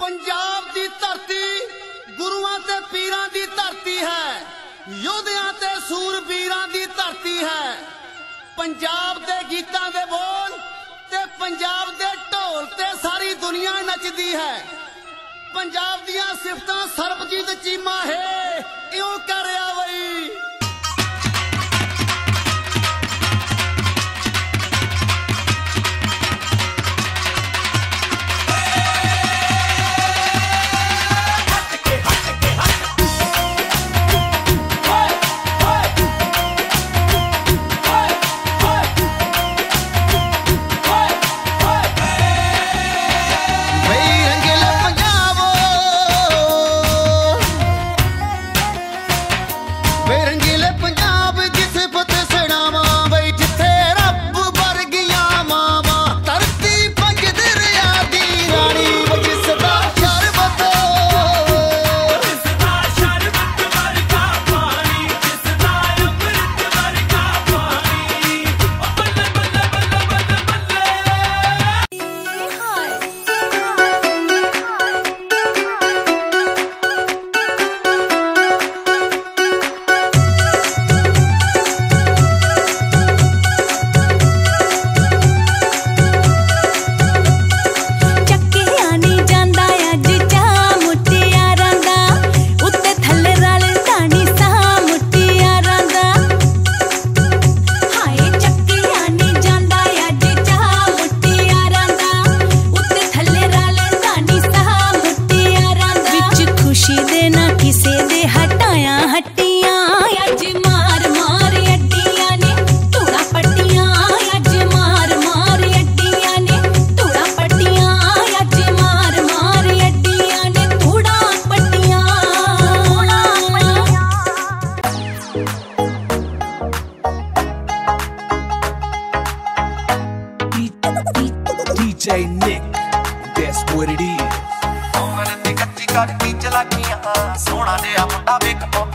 ਪੰਜਾਬ ਦੀ ਧਰਤੀ ਗੁਰੂਆਂ ਤੇ ਪੀਰਾਂ ਦੀ ਧਰਤੀ ਹੈ, ਯੋਧਿਆਂ ਤੇ ਸੂਰਬੀਰਾਂ ਦੀ ਧਰਤੀ ਹੈ। ਪੰਜਾਬ ਦੇ ਗੀਤਾਂ ਦੇ ਬੋਲ ਤੇ ਪੰਜਾਬ ਦੇ ਢੋਲ ਤੇ ਸਾਰੀ ਦੁਨੀਆ ਨੱਚਦੀ ਹੈ। ਪੰਜਾਬ ਦੀਆਂ ਸਿਫਤਾਂ ਸਰਬਜੀਤ ਚੀਮਾ ਹੈ, ਇਉਂ ਕਰੇ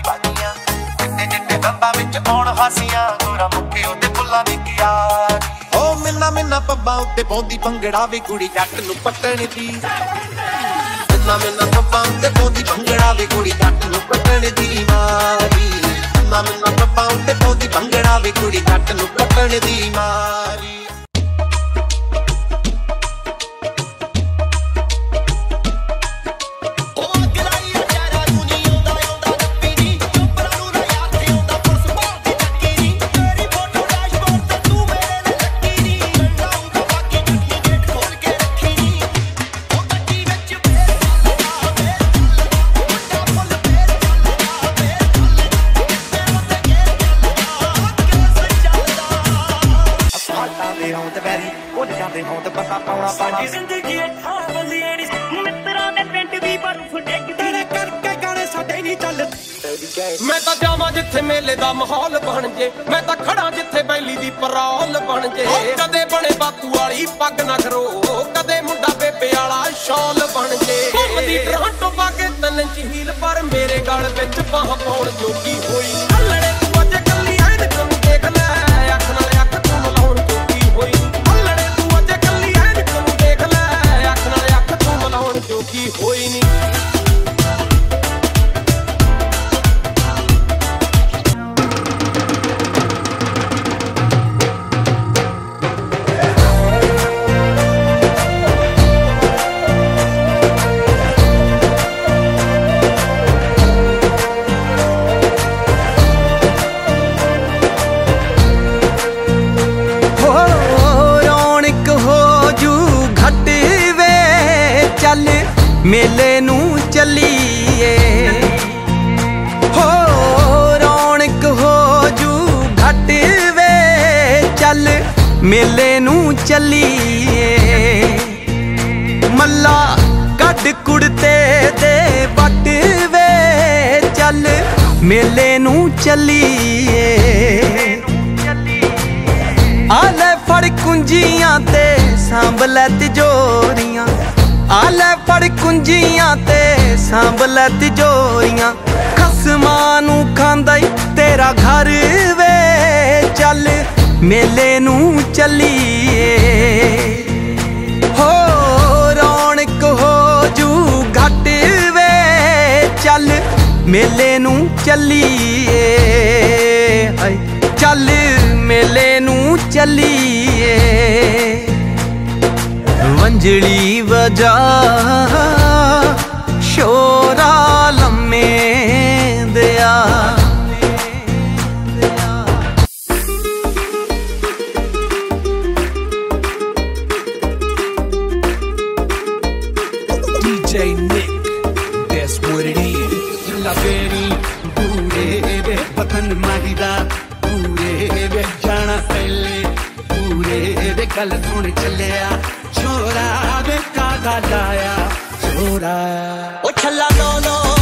ਵੇਖ ਪੌਂਦੀ ਬਾਜੀਆਂ ਚਿੱਟੇ ਦੰਦਾਂ ਵਿੱਚ ਆਉਣ ਹਾਸੀਆਂ ਗੋਰਾ ਮੁੱਕੇ ਉਹਦੇ ਫੁੱਲਾਂ ਦੀ ਕਿਆਰੀ। ਓ ਮਿੰਨਾ ਮਿੰਨਾ ਪੱਬਾਂ ਉੱਤੇ ਪੌਂਦੀ ਭੰਗੜਾ ਵੀ ਕੁੜੀ ਜੱਟ ਨੂੰ ਪੱਟਣ ਦੀ। ਮਿੰਨਾ ਮਿੰਨਾ ਪੱਬਾਂ ਉੱਤੇ ਪੌਂਦੀ ਭੰਗੜਾ ਵੀ ਕੁੜੀ ਜੱਟ ਨੂੰ ਪੱਟਣ ਦੀ ਮਾਰੀ। ਮਿੰਨਾ ਮਿੰਨਾ ਪੱਬਾਂ ਉੱਤੇ ਪੌਂਦੀ ਭੰਗੜਾ ਵੀ ਕੁੜੀ ਜੱਟ ਨੂੰ ਪੱਟਣ ਦੀ ਮਾਰੀ। ਮੈਂ ਤਾਂ ਜਾਵਾਂ ਜਿੱਥੇ ਮੇਲੇ ਦਾ ਮਾਹੌਲ ਬਣ ਜੇ। ਮੈਂ ਤਾਂ ਖੜਾ ਜਿੱਥੇ ਬੈਲੀ ਦੀ ਪਰੌਲ ਬਣ ਜੇ। ਕਦੇ ਬਣੇ ਬਾਤੂ ਵਾਲੀ ਪੱਗ ਨਾ ਖਰੋ ਕਦੇ ਮੁੰਡਾ ਬੇਬੇ ਵਾਲਾ ਸ਼ੌਲ ਬਣ ਜੇ। ਘੁੰਮਦੀ ਟਰਾਂਟੋ ਪਾ ਕੇ ਤਨ ਹੀਲ ਪਰ ਮੇਰੇ ਗਲ ਵਿੱਚ ਬਾਹ ਪਾਉਣ ਜੋਗੀ ਹੋਈ। ਮੇਲੇ ਨੂੰ ਚੱਲੀਏ। ਮੱਲਾ ਕੱਢ ਕੁੜਤੇ ਦੇ ਵੱਟ ਵੇ ਚੱਲ। ਮੇਲੇ ਨੂੰ ਚੱਲੀਏ। ਆ ਫੜ ਕੁੰਜੀਆਂ ਤੇ ਸਾਂਭ ਲੈ ਤਿਜੋਰੀਆਂ। ਆਲੇ ਫੜ ਕੁੰਜੀਆਂ ਤੇ ਸਾਂਭ ਲੈ ਤਿਜੋਰੀਆਂ। ਖਸਮਾਂ ਨੂੰ ਖਾਂਦਾ ਈ ਤੇਰਾ ਘਰ ਵੇ ਚੱਲ। ਮੇਲੇ ਨੂੰ ਚੱਲੀਏ। ਹੋ ਰੌਣਕ ਹੋ ਜੂ ਘਟ ਵੇ। ਚੱਲ ਮੇਲੇ ਨੂੰ ਚੱਲੀਏ। ਹਾਏ, ਚੱਲ ਮੇਲੇ ਨੂੰ ਚੱਲੀਏ। ਵੰਜਲੀ ਵਜਾ ਸ਼ੋਰਾ ਗੱਲ ਹੁਣ ਚੱਲਿਆ। ਛੋਰਾ ਵੇ ਕਾਗਾ ਲਾਇਆ। ਛੋਰਾ। ਉਹ ਛੱਲਾ ਲੋ ਲੋ।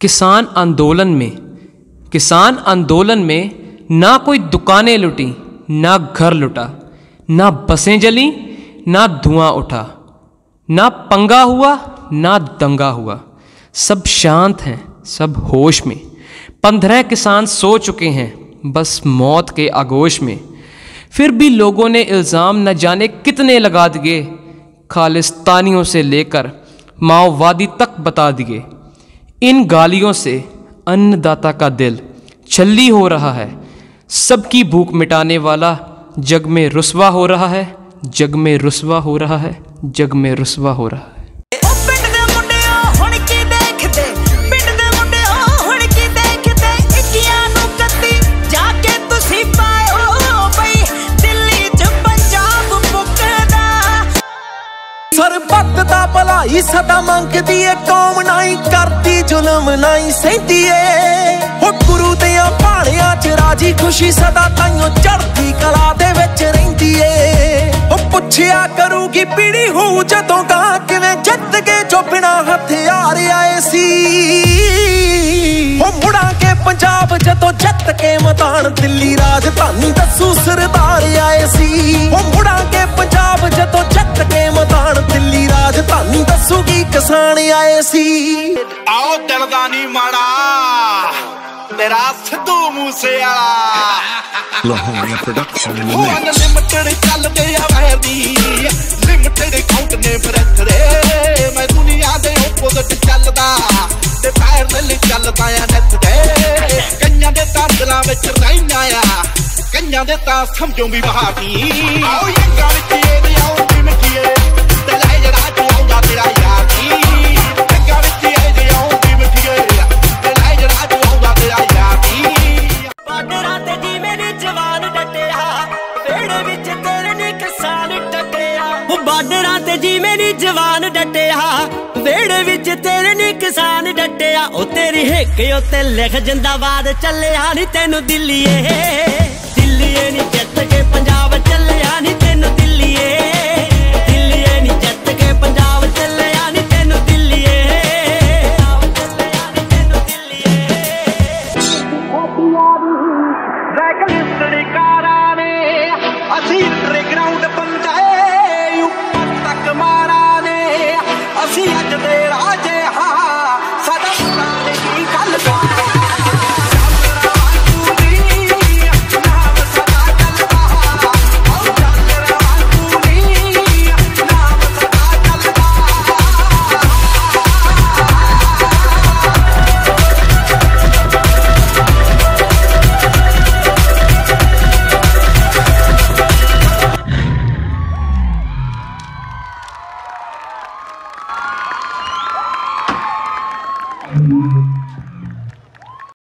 किसान आंदोलन में, किसान आंदोलन में ना कोई दुकानें लुटी, ना घर लुटा, ना बसें जली, ना धुआँ उठा, ना पंगा हुआ, ना दंगा हुआ। सब शांत हैं, सब होश में। पंद्रह किसान सो चुके हैं, बस मौत के आगोश में। फिर भी लोगों ने इल्ज़ाम न जाने कितने लगा दिए, खालिस्तानियों से लेकर माओवादी तक बता दिए। इन गालियों से अन्नदाता का दिल छल्ली हो रहा है सबकी भूख मिटाने वाला जग में रुसवा हो रहा है जग में रुसवा हो रहा है जग में रुसवा हो रहा है ਉਹ ਪਿੰਡ ਦੇ ਮੁੰਡਿਓ ਹੁਣ ਕੀ ਦੇਖਦੇ ਪਿੰਡ ਦੇ ਮੁੰਡਿਓ ਹੁਣ ਕੀ ਦੇਖਦੇ ਇੱਕੀਆਂ ਨੂੰ ਕੱਤੀ ਜਾ ਕੇ ਤੁਸੀਂ ਪਾਓ ਬਈ ਦਿੱਲੀ ਚ ਪੰਜਾਬ ਪੁੱਕਦਾ ਸਰਬੱਤ ਦਾ ਭਲਾਈ ਸਦਾ ਮੰਗਦੀ ਏ ਕੌਮ ਨਾਈ ਕਰਦੀ ਜ਼ੁਲਮ ਨਾਈ ਸਹਿੰਦੀ ਹੋ ਗੁਰੂ ਦਿਆਂ ਭਾਣਿਆਂ ਚ ਰਾਜੀ ਖੁਸ਼ੀ ਸਦਾ ਤਾਈਓ ਚੜ੍ਹਦੀ ਕਲਾ ਦੇ ਵਿੱਚ ਰਹਿੰਦੀ ਏ। ਉਹ ਪੁੱਛਿਆ ਕਰੂਗੀ ਪੀੜੀ ਹੋਊ ਜਦੋਂ ਗਾਂ ਕਿਵੇਂ ਜਿੱਤ ਕੇ ਜੋ ਬਿਨਾ ਹਥਿਆਰ ਆਏ ਸੀ। ਉਹ ਮੁੜਾਂਗੇ ਪੰਜਾਬ ਜਦੋਂ ਜਿੱਤ ਕੇ ਮੈਦਾਨ ਦਿੱਲੀ ਰਾਜਧਾਨੀ ਦੱਸੂ ਸਰਦਾਰ ਆਏ ਸੀ। ਉਹ ਮੁੜਾ ਕੇ ਪੰਜਾਬ ਜਦੋਂ ਦੱਸੂਗੀ ਕਿਸਾਨ ਆਏ ਸੀ। ਆਓ ਦਿਲ ਦਾ ਨਹੀਂ ਮਾੜਾ ਮੇਰਾ ਸਿੱਧੂ ਮੂਸੇ ਵਾਲਾ ਉਹ mix. ਅਨਲਿਮਟਡ ਚੱਲਦੇ ਆ ਵੈਦੀ ਲਿਮਟਡ ਕਾਊਂਟ ਨੇ ਬਰਥ ਰੇ। ਮੈਂ ਦੁਨੀਆ ਦੇ ਆਪੋਜ਼ਿਟ ਚੱਲਦਾ ਤੇ ਪੈਰਲ ਚੱਲਦਾ ਆ ਨੱਥ ਦੇ ਕਈਆਂ ਦੇ ਤਾਂ ਦਿਲਾਂ ਵਿੱਚ ਰਹਿਣਾ ਆ ਕਈਆਂ ਦੇ ਤਾਂ ਸਮਝੋਂ ਵੀ ਬਹਾਤੀ ਆਓ ਤੇਰੇ ਨੇ ਕਿਸਾਨ ਡਟਿਆ, ਉਹ ਤੇਰੀ ਹਿੱਕ ਉੱਤੇ ਲਿਖ, ਜਿੰਦਾਬਾਦ ਚੱਲਿਆ ਨਹੀਂ ਤੈਨੂੰ ਦਿੱਲੀਏ। ਦਿੱਲੀਏ ਨਹੀਂ ਜਿੱਤ ਕੇ